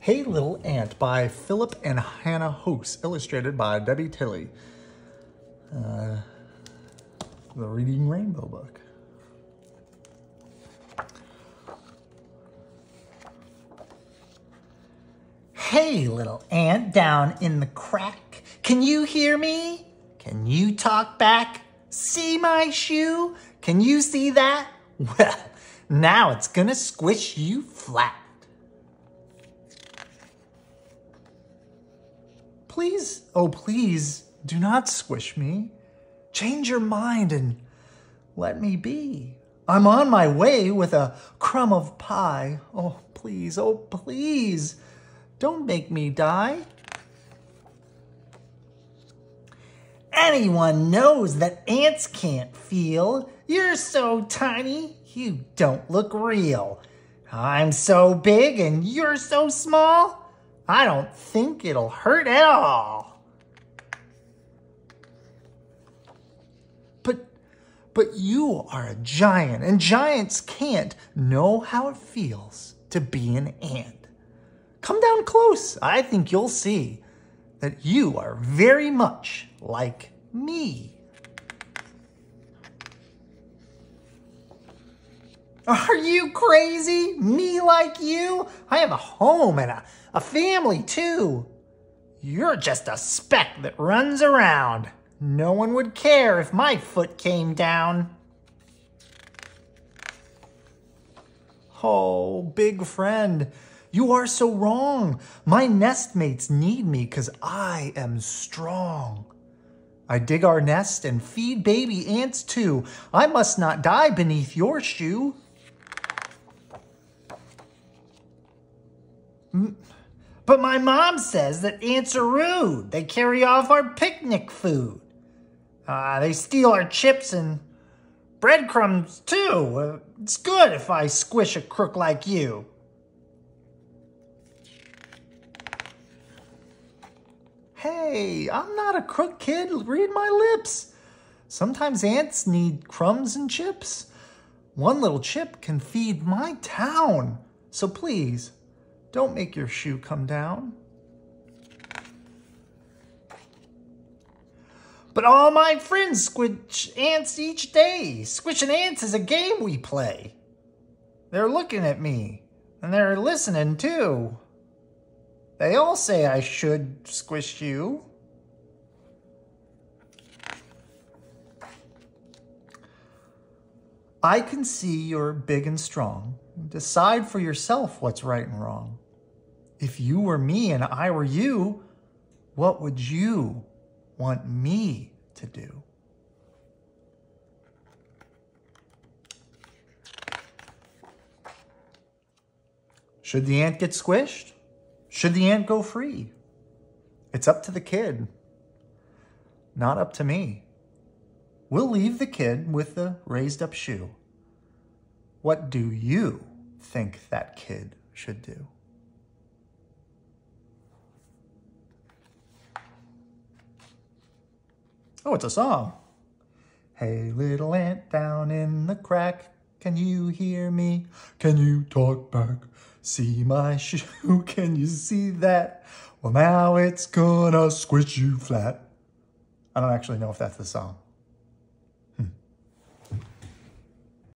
Hey Little Ant by Phillip and Hannah Hoose, illustrated by Debbie Tilley. Uh, the Reading Rainbow book. Hey, little ant down in the crack. Can you hear me? Can you talk back? See my shoe? Can you see that? Well, now it's gonna squish you flat. Please, oh please, do not squish me. Change your mind and let me be. I'm on my way with a crumb of pie. Oh, please, oh, please, don't make me die. Anyone knows that ants can't feel. You're so tiny, you don't look real. I'm so big and you're so small, I don't think it'll hurt at all. But, but you are a giant and giants can't know how it feels to be an ant. Come down close, I think you'll see that you are very much like me. Are you crazy? Me like you? I have a home and a, a family too. You're just a speck that runs around. No one would care if my foot came down. Oh, big friend, you are so wrong. My nestmates need me because I am strong. I dig our nest and feed baby ants too. I must not die beneath your shoe. But my mom says that ants are rude. They carry off our picnic food. Uh, they steal our chips and breadcrumbs too. Uh, it's good if I squish a crook like you. Hey, I'm not a crook kid. Read my lips. Sometimes ants need crumbs and chips. One little chip can feed my town. So please, don't make your shoe come down. But all my friends squish ants each day. Squishing ants is a game we play. They're looking at me, and they're listening too. They all say I should squish you. I can see you're big and strong. Decide for yourself what's right and wrong. If you were me and I were you, what would you want me to do? Should the ant get squished? Should the ant go free? It's up to the kid, not up to me. We'll leave the kid with the raised up shoe. What do you think that kid should do? Oh, it's a song. Hey, little ant down in the crack, can you hear me? Can you talk back? See my shoe, can you see that? Well, now it's gonna squish you flat. I don't actually know if that's the song.